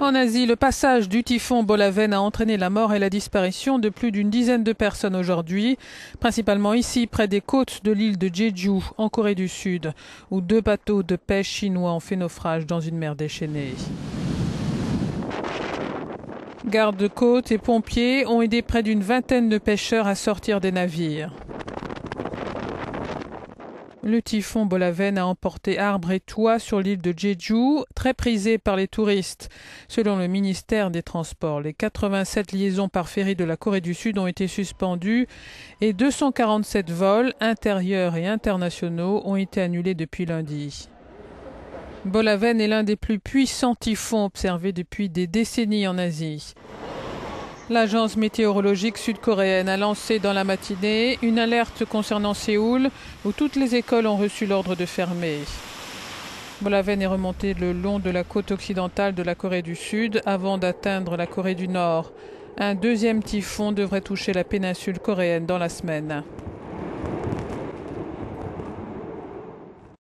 En Asie, le passage du typhon Bolaven a entraîné la mort et la disparition de plus d'une dizaine de personnes aujourd'hui, principalement ici près des côtes de l'île de Jeju en Corée du Sud, où deux bateaux de pêche chinois ont fait naufrage dans une mer déchaînée. Gardes-côtes et pompiers ont aidé près d'une vingtaine de pêcheurs à sortir des navires. Le typhon Bolaven a emporté arbres et toits sur l'île de Jeju, très prisée par les touristes. Selon le ministère des Transports, les 87 liaisons par ferry de la Corée du Sud ont été suspendues et 247 vols intérieurs et internationaux ont été annulés depuis lundi. Bolaven est l'un des plus puissants typhons observés depuis des décennies en Asie. L'agence météorologique sud-coréenne a lancé dans la matinée une alerte concernant Séoul où toutes les écoles ont reçu l'ordre de fermer. Bolaven est remonté le long de la côte occidentale de la Corée du Sud avant d'atteindre la Corée du Nord. Un deuxième typhon devrait toucher la péninsule coréenne dans la semaine.